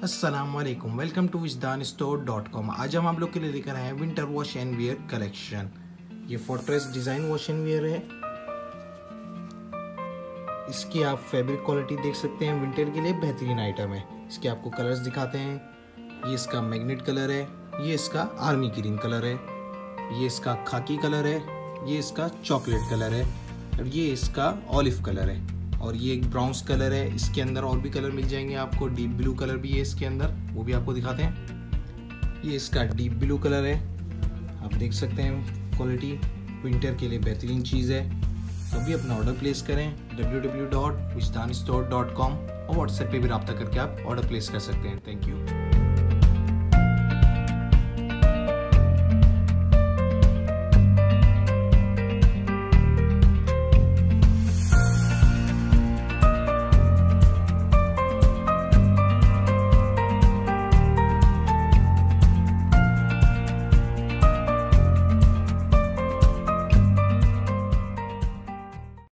वालेकुम welcome to Wijdan store dot com आज हम आप लोग के लिए लेकर आए हैं winter wash and wear collection ये fortress design wash and wear है। इसकी आप फैब्रिक क्वालिटी देख सकते हैं विंटर के लिए बेहतरीन आइटम है। इसके आपको कलर्स दिखाते हैं। ये इसका मैग्नेट कलर है। ये इसका आर्मी ग्रीन कलर है। ये इसका खाकी कलर है। ये इसका चॉकलेट कलर है। और ये इसका ऑलिव कलर है। और ये एक ब्राउन्स कलर है, इसके अंदर और भी कलर मिल जाएँगे आपको। डीप ब्लू कलर भी है इसके अंदर, वो भी आपको दिखाते हैं। ये इसका डीप ब्लू कलर है। आप देख सकते हैं क्वालिटी, विंटर के लिए बेहतरीन चीज़ है। तो भी अपना ऑर्डर प्लेस करें डब्ल्यू और व्हाट्सएप पर भी रब्ता करके आप ऑर्डर प्लेस कर सकते हैं। Thank you